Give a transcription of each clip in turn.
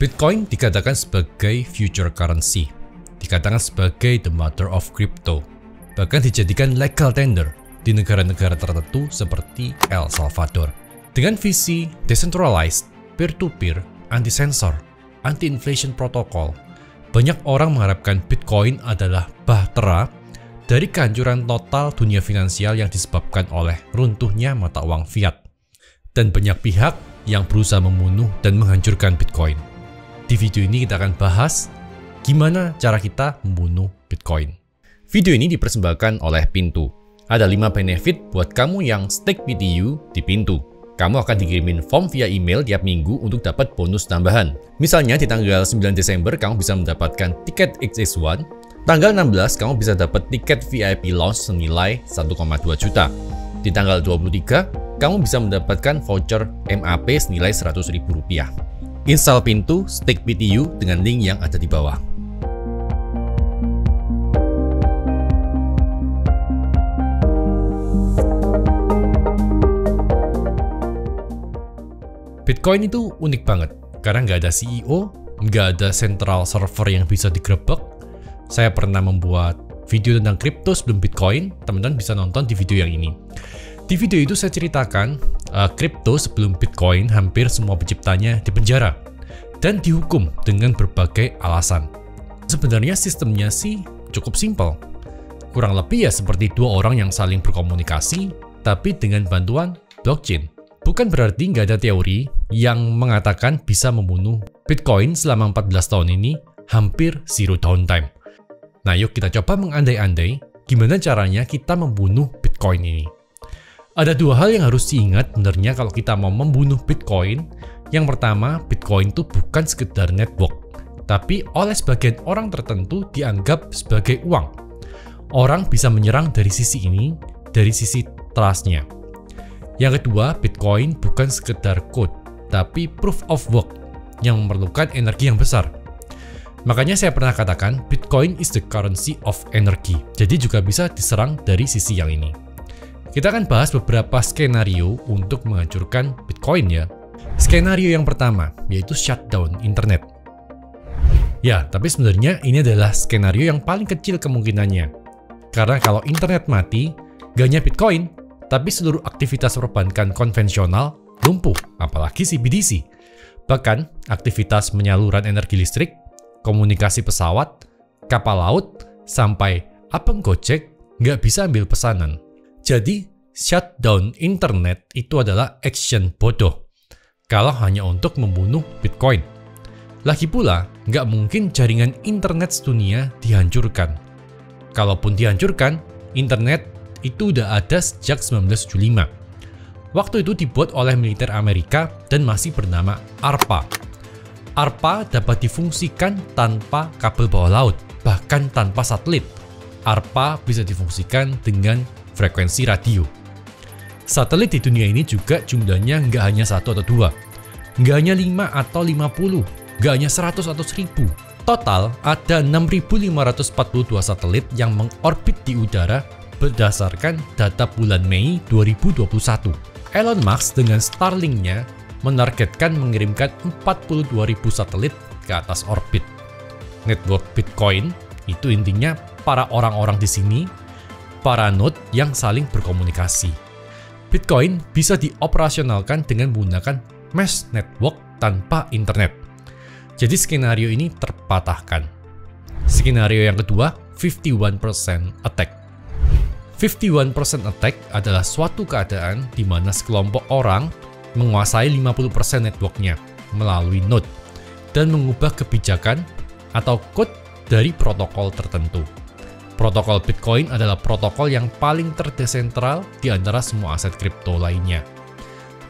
Bitcoin dikatakan sebagai future currency, dikatakan sebagai the mother of crypto, bahkan dijadikan legal tender di negara-negara tertentu seperti El Salvador. Dengan visi decentralized, peer-to-peer, anti-sensor, anti-inflation protocol, banyak orang mengharapkan Bitcoin adalah bahtera dari kehancuran total dunia finansial yang disebabkan oleh runtuhnya mata uang fiat. Dan banyak pihak yang berusaha membunuh dan menghancurkan Bitcoin. Di video ini kita akan bahas gimana cara kita membunuh Bitcoin. Video ini dipersembahkan oleh Pintu. Ada 5 benefit buat kamu yang stake BTU di Pintu. Kamu akan dikirimin form via email tiap minggu untuk dapat bonus tambahan. Misalnya di tanggal 9 Desember kamu bisa mendapatkan tiket XX1, tanggal 16 kamu bisa dapat tiket VIP lounge senilai 1,2 juta. Di tanggal 23, kamu bisa mendapatkan voucher MAP senilai Rp100.000. Install pintu Stick BTU dengan link yang ada di bawah. Bitcoin itu unik banget karena nggak ada CEO, nggak ada central server yang bisa digrebek. Saya pernah membuat video tentang crypto sebelum Bitcoin, teman-teman bisa nonton di video yang ini. Di video itu saya ceritakan kripto uh, sebelum Bitcoin hampir semua penciptanya dipenjara dan dihukum dengan berbagai alasan. Sebenarnya sistemnya sih cukup simpel. Kurang lebih ya seperti dua orang yang saling berkomunikasi, tapi dengan bantuan blockchain. Bukan berarti nggak ada teori yang mengatakan bisa membunuh Bitcoin selama 14 tahun ini hampir zero downtime. Nah yuk kita coba mengandai-andai gimana caranya kita membunuh Bitcoin ini. Ada dua hal yang harus diingat sebenarnya kalau kita mau membunuh Bitcoin. Yang pertama, Bitcoin itu bukan sekedar network, tapi oleh sebagian orang tertentu dianggap sebagai uang. Orang bisa menyerang dari sisi ini, dari sisi trustnya. Yang kedua, Bitcoin bukan sekedar code, tapi proof of work yang memerlukan energi yang besar. Makanya saya pernah katakan, Bitcoin is the currency of energy. Jadi juga bisa diserang dari sisi yang ini. Kita akan bahas beberapa skenario untuk menghancurkan Bitcoin ya. Skenario yang pertama, yaitu shutdown internet. Ya, tapi sebenarnya ini adalah skenario yang paling kecil kemungkinannya. Karena kalau internet mati, gak hanya Bitcoin, tapi seluruh aktivitas perbankan konvensional lumpuh, apalagi CBDC. Bahkan, aktivitas penyaluran energi listrik, komunikasi pesawat, kapal laut, sampai apeng gojek nggak bisa ambil pesanan. Jadi, shutdown internet itu adalah action bodoh kalau hanya untuk membunuh Bitcoin. Lagi pula, nggak mungkin jaringan internet sedunia dihancurkan. Kalaupun dihancurkan, internet itu udah ada sejak 1975. Waktu itu dibuat oleh militer Amerika dan masih bernama ARPA. ARPA dapat difungsikan tanpa kabel bawah laut, bahkan tanpa satelit. ARPA bisa difungsikan dengan frekuensi radio. Satelit di dunia ini juga jumlahnya nggak hanya satu atau dua, nggak hanya 5 atau 50, nggak hanya 100 atau 1000. Total ada 6.542 satelit yang mengorbit di udara berdasarkan data bulan Mei 2021. Elon Musk dengan Starlink-nya menargetkan mengirimkan 42.000 satelit ke atas orbit. Network Bitcoin itu intinya para orang-orang di sini para node yang saling berkomunikasi. Bitcoin bisa dioperasionalkan dengan menggunakan mesh network tanpa internet. Jadi skenario ini terpatahkan. Skenario yang kedua, 51% attack. 51% attack adalah suatu keadaan di mana sekelompok orang menguasai 50% networknya melalui node dan mengubah kebijakan atau code dari protokol tertentu. Protokol Bitcoin adalah protokol yang paling terdesentral di antara semua aset kripto lainnya.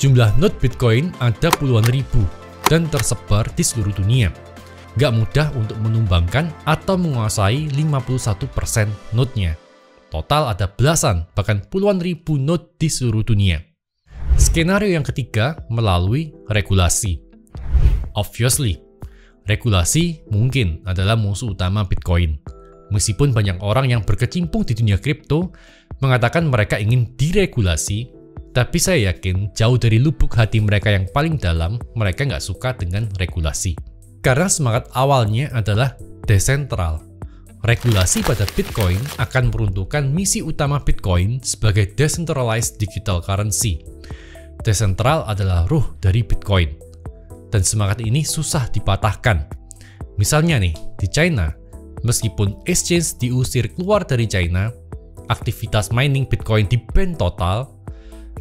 Jumlah node Bitcoin ada puluhan ribu dan tersebar di seluruh dunia. Gak mudah untuk menumbangkan atau menguasai 51% node-nya. Total ada belasan, bahkan puluhan ribu node di seluruh dunia. Skenario yang ketiga melalui regulasi. Obviously, regulasi mungkin adalah musuh utama Bitcoin Meskipun banyak orang yang berkecimpung di dunia kripto mengatakan mereka ingin diregulasi, tapi saya yakin jauh dari lubuk hati mereka yang paling dalam, mereka nggak suka dengan regulasi. Karena semangat awalnya adalah desentral. Regulasi pada Bitcoin akan meruntuhkan misi utama Bitcoin sebagai decentralized digital currency. Desentral adalah ruh dari Bitcoin. Dan semangat ini susah dipatahkan. Misalnya nih, di China, meskipun exchange diusir keluar dari China, aktivitas mining Bitcoin di ban total,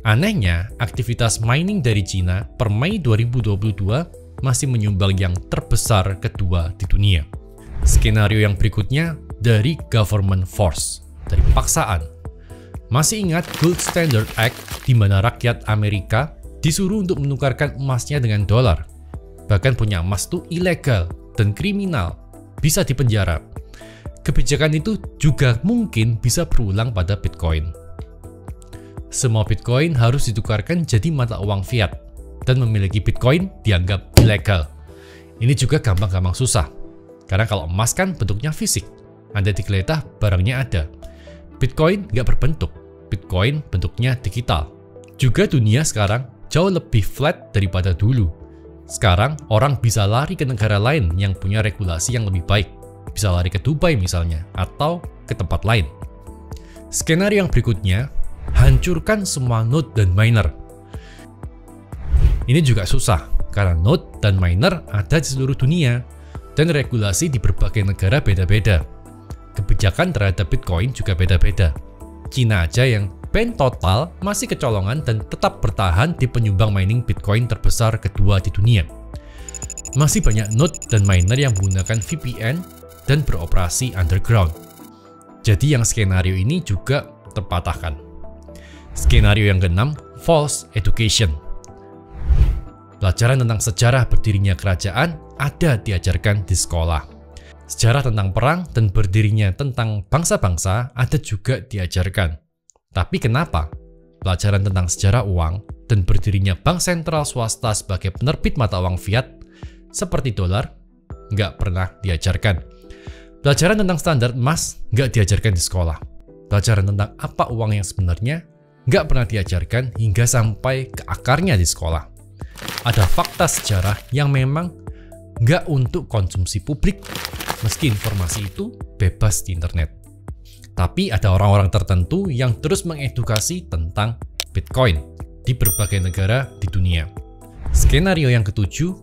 anehnya aktivitas mining dari China per Mei 2022 masih menyumbang yang terbesar kedua di dunia. Skenario yang berikutnya dari government force, dari paksaan. Masih ingat Gold Standard Act di mana rakyat Amerika disuruh untuk menukarkan emasnya dengan dolar. Bahkan punya emas itu ilegal dan kriminal, bisa dipenjara. Kebijakan itu juga mungkin bisa berulang pada Bitcoin. Semua Bitcoin harus ditukarkan jadi mata uang fiat, dan memiliki Bitcoin dianggap ilegal. Ini juga gampang-gampang susah, karena kalau emas kan bentuknya fisik. Anda digeledah, barangnya ada. Bitcoin nggak berbentuk, Bitcoin bentuknya digital. Juga dunia sekarang jauh lebih flat daripada dulu. Sekarang orang bisa lari ke negara lain yang punya regulasi yang lebih baik bisa lari ke Dubai misalnya, atau ke tempat lain. Skenario yang berikutnya, hancurkan semua node dan miner. Ini juga susah, karena node dan miner ada di seluruh dunia, dan regulasi di berbagai negara beda-beda. Kebijakan terhadap Bitcoin juga beda-beda. Cina aja yang ban total masih kecolongan dan tetap bertahan di penyumbang mining Bitcoin terbesar kedua di dunia. Masih banyak node dan miner yang menggunakan VPN dan beroperasi underground. Jadi yang skenario ini juga terpatahkan. Skenario yang keenam, false education. Pelajaran tentang sejarah berdirinya kerajaan ada diajarkan di sekolah. Sejarah tentang perang dan berdirinya tentang bangsa-bangsa ada juga diajarkan. Tapi kenapa? Pelajaran tentang sejarah uang dan berdirinya bank sentral swasta sebagai penerbit mata uang fiat seperti dolar nggak pernah diajarkan. Pelajaran tentang standar emas nggak diajarkan di sekolah. Pelajaran tentang apa uang yang sebenarnya nggak pernah diajarkan hingga sampai ke akarnya di sekolah. Ada fakta sejarah yang memang nggak untuk konsumsi publik, meski informasi itu bebas di internet. Tapi ada orang-orang tertentu yang terus mengedukasi tentang Bitcoin di berbagai negara di dunia. Skenario yang ketujuh,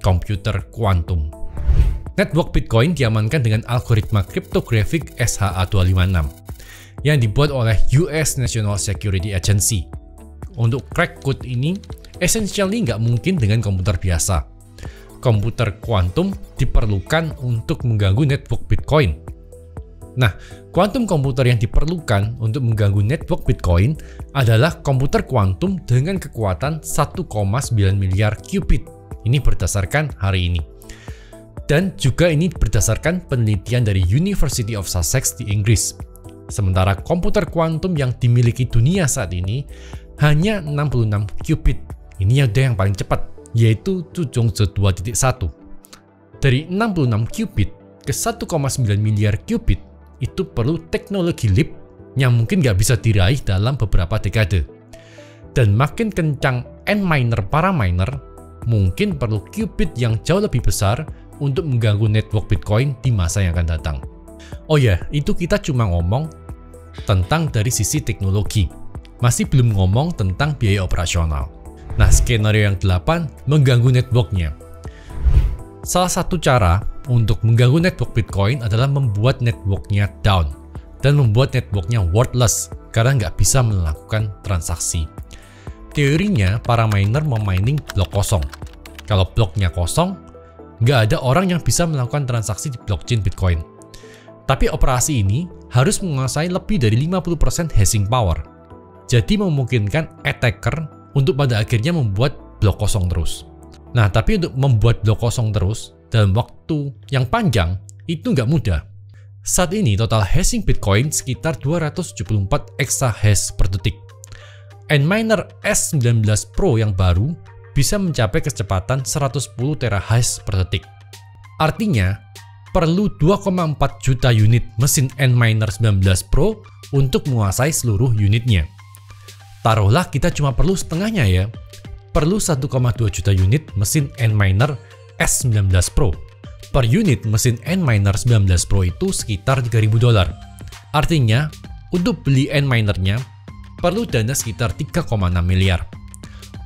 komputer kuantum. Network Bitcoin diamankan dengan algoritma cryptographic SHA-256 yang dibuat oleh US National Security Agency. Untuk crack code ini, essentially nggak mungkin dengan komputer biasa. Komputer kuantum diperlukan untuk mengganggu network Bitcoin. Nah, kuantum komputer yang diperlukan untuk mengganggu network Bitcoin adalah komputer kuantum dengan kekuatan 1,9 miliar qubit. Ini berdasarkan hari ini. Dan juga ini berdasarkan penelitian dari University of Sussex di Inggris. Sementara komputer kuantum yang dimiliki dunia saat ini hanya 66 qubit. Ini ada yang paling cepat, yaitu Zhuzhongzi 2.1. Dari 66 qubit ke 1,9 miliar qubit, itu perlu teknologi leap yang mungkin nggak bisa diraih dalam beberapa dekade. Dan makin kencang N-miner para miner, mungkin perlu qubit yang jauh lebih besar untuk mengganggu network Bitcoin di masa yang akan datang. Oh ya, itu kita cuma ngomong tentang dari sisi teknologi. Masih belum ngomong tentang biaya operasional. Nah, skenario yang 8 mengganggu networknya. Salah satu cara untuk mengganggu network Bitcoin adalah membuat networknya down dan membuat networknya worthless karena nggak bisa melakukan transaksi. Teorinya, para miner memining blok kosong. Kalau bloknya kosong, nggak ada orang yang bisa melakukan transaksi di blockchain Bitcoin. Tapi operasi ini harus menguasai lebih dari 50% hashing power. Jadi memungkinkan attacker untuk pada akhirnya membuat blok kosong terus. Nah, tapi untuk membuat blok kosong terus dalam waktu yang panjang itu nggak mudah. Saat ini total hashing Bitcoin sekitar 274 exahash per detik. Nminer S19 Pro yang baru bisa mencapai kecepatan 110 terahash per detik. Artinya, perlu 2,4 juta unit mesin Nminer 19 Pro untuk menguasai seluruh unitnya. Taruhlah kita cuma perlu setengahnya ya. Perlu 1,2 juta unit mesin Nminer S19 Pro. Per unit mesin N-Miner 19 Pro itu sekitar 3000 dolar. Artinya, untuk beli N-Minernya perlu dana sekitar 3,6 miliar.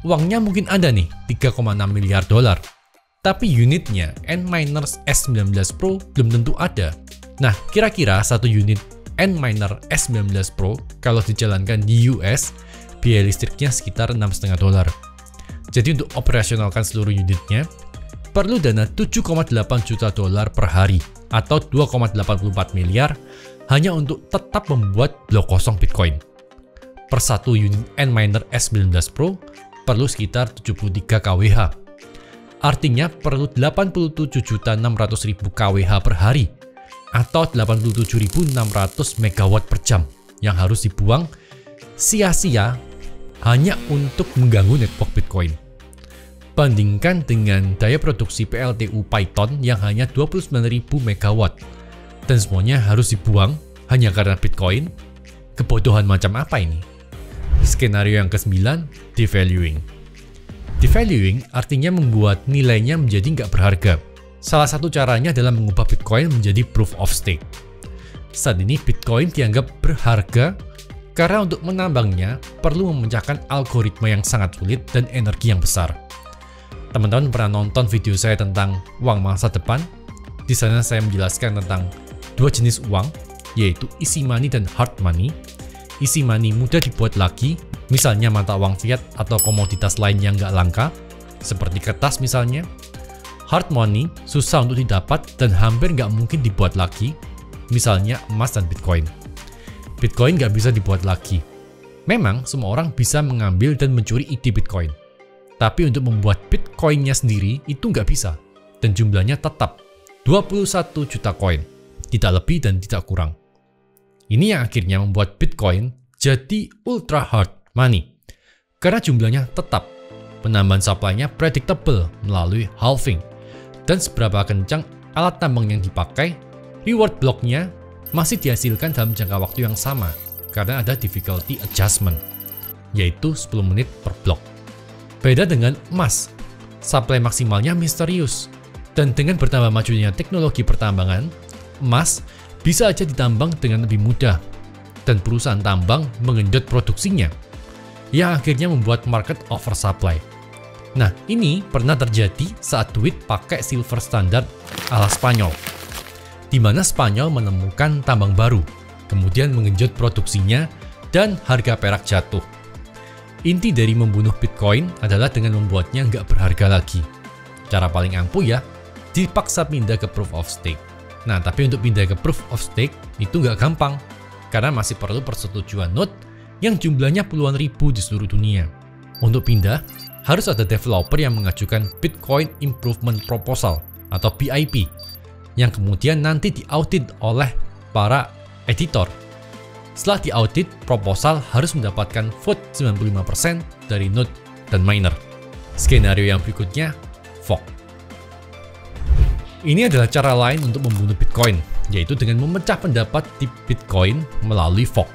Uangnya mungkin ada nih, 3,6 miliar dolar. Tapi unitnya N-Miners S19 Pro belum tentu ada. Nah, kira-kira satu unit N-Miner S19 Pro kalau dijalankan di US, biaya listriknya sekitar 6,5 dolar. Jadi untuk operasionalkan seluruh unitnya, perlu dana 7,8 juta dolar per hari atau 2,84 miliar hanya untuk tetap membuat blok kosong Bitcoin per satu unit N-Miner S19 Pro perlu sekitar 73 kWh. Artinya perlu 87.600.000 kWh per hari atau 87.600 MW per jam yang harus dibuang sia-sia hanya untuk mengganggu network Bitcoin. Bandingkan dengan daya produksi PLTU Python yang hanya 29.000 MW dan semuanya harus dibuang hanya karena Bitcoin. Kebodohan macam apa ini? Skenario yang ke-9, devaluing. Devaluing artinya membuat nilainya menjadi nggak berharga. Salah satu caranya adalah mengubah Bitcoin menjadi proof of stake. Saat ini Bitcoin dianggap berharga karena untuk menambangnya perlu memecahkan algoritma yang sangat sulit dan energi yang besar. Teman-teman pernah nonton video saya tentang uang masa depan? Di sana saya menjelaskan tentang dua jenis uang, yaitu easy money dan hard money, isi money mudah dibuat lagi, misalnya mata uang fiat atau komoditas lain yang nggak langka, seperti kertas misalnya. Hard money susah untuk didapat dan hampir nggak mungkin dibuat lagi, misalnya emas dan bitcoin. Bitcoin nggak bisa dibuat lagi. Memang semua orang bisa mengambil dan mencuri ide bitcoin. Tapi untuk membuat bitcoinnya sendiri itu nggak bisa. Dan jumlahnya tetap 21 juta koin, tidak lebih dan tidak kurang. Ini yang akhirnya membuat Bitcoin jadi ultra hard money. Karena jumlahnya tetap, penambahan supply-nya predictable melalui halving. Dan seberapa kencang alat tambang yang dipakai, reward blocknya masih dihasilkan dalam jangka waktu yang sama karena ada difficulty adjustment, yaitu 10 menit per blok. Beda dengan emas, supply maksimalnya misterius. Dan dengan bertambah majunya teknologi pertambangan, emas bisa aja ditambang dengan lebih mudah, dan perusahaan tambang mengenjot produksinya, yang akhirnya membuat market oversupply. Nah, ini pernah terjadi saat duit pakai silver standard ala Spanyol, di mana Spanyol menemukan tambang baru, kemudian mengenjot produksinya, dan harga perak jatuh. Inti dari membunuh Bitcoin adalah dengan membuatnya nggak berharga lagi. Cara paling ampuh ya, dipaksa pindah ke proof of stake. Nah, tapi untuk pindah ke proof of stake itu nggak gampang, karena masih perlu persetujuan node yang jumlahnya puluhan ribu di seluruh dunia. Untuk pindah, harus ada developer yang mengajukan Bitcoin Improvement Proposal atau BIP, yang kemudian nanti diaudit oleh para editor. Setelah diaudit, proposal harus mendapatkan vote 95% dari node dan miner. Skenario yang berikutnya, fork. Ini adalah cara lain untuk membunuh Bitcoin, yaitu dengan memecah pendapat di Bitcoin melalui fork.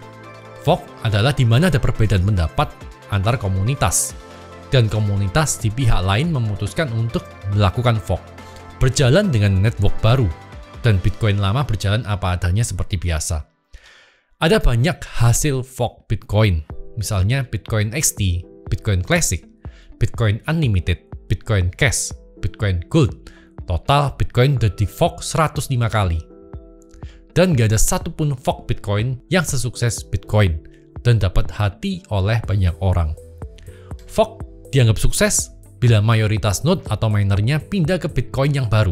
Fork adalah di mana ada perbedaan pendapat antar komunitas, dan komunitas di pihak lain memutuskan untuk melakukan fork. Berjalan dengan network baru, dan Bitcoin lama berjalan apa adanya seperti biasa. Ada banyak hasil fork Bitcoin, misalnya Bitcoin XT, Bitcoin Classic, Bitcoin Unlimited, Bitcoin Cash, Bitcoin Gold, Total Bitcoin udah di fork 105 kali. Dan gak ada satupun fork Bitcoin yang sesukses Bitcoin dan dapat hati oleh banyak orang. Fork dianggap sukses bila mayoritas node atau minernya pindah ke Bitcoin yang baru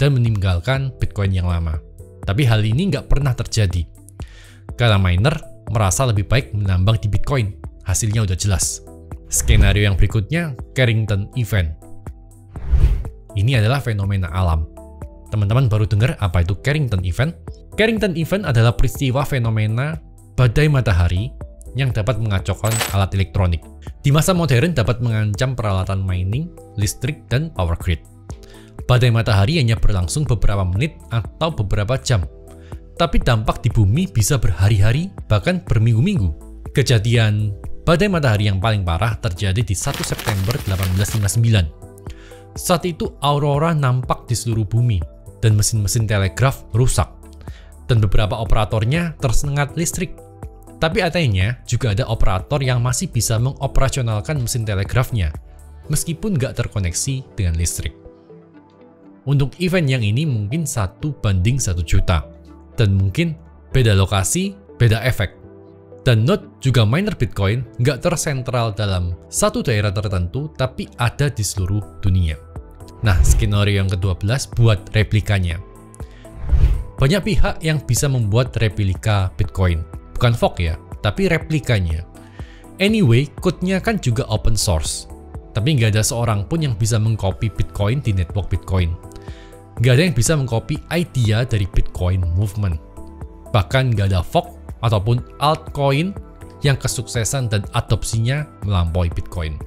dan meninggalkan Bitcoin yang lama. Tapi hal ini nggak pernah terjadi. Karena miner merasa lebih baik menambang di Bitcoin. Hasilnya udah jelas. Skenario yang berikutnya, Carrington Event. Ini adalah fenomena alam. Teman-teman baru dengar apa itu Carrington Event? Carrington Event adalah peristiwa fenomena badai matahari yang dapat mengacaukan alat elektronik. Di masa modern dapat mengancam peralatan mining, listrik, dan power grid. Badai matahari hanya berlangsung beberapa menit atau beberapa jam, tapi dampak di bumi bisa berhari-hari, bahkan berminggu-minggu. Kejadian badai matahari yang paling parah terjadi di 1 September 1859 Saat itu Aurora nampak di seluruh bumi dan mesin-mesin telegraf rusak. Dan beberapa operatornya tersengat listrik. Tapi anehnya juga ada operator yang masih bisa mengoperasionalkan mesin telegrafnya, meskipun nggak terkoneksi dengan listrik. Untuk event yang ini mungkin satu banding satu juta, dan mungkin beda lokasi, beda efek. Dan node juga miner Bitcoin nggak tersentral dalam satu daerah tertentu, tapi ada di seluruh dunia. Nah, skenario yang ke-12 buat replikanya. Banyak pihak yang bisa membuat replika Bitcoin. Bukan fork ya, tapi replikanya. Anyway, code-nya kan juga open source. Tapi nggak ada seorang pun yang bisa mengcopy Bitcoin di network Bitcoin. Nggak ada yang bisa mengcopy idea dari Bitcoin movement. Bahkan nggak ada fork ataupun altcoin yang kesuksesan dan adopsinya melampaui Bitcoin.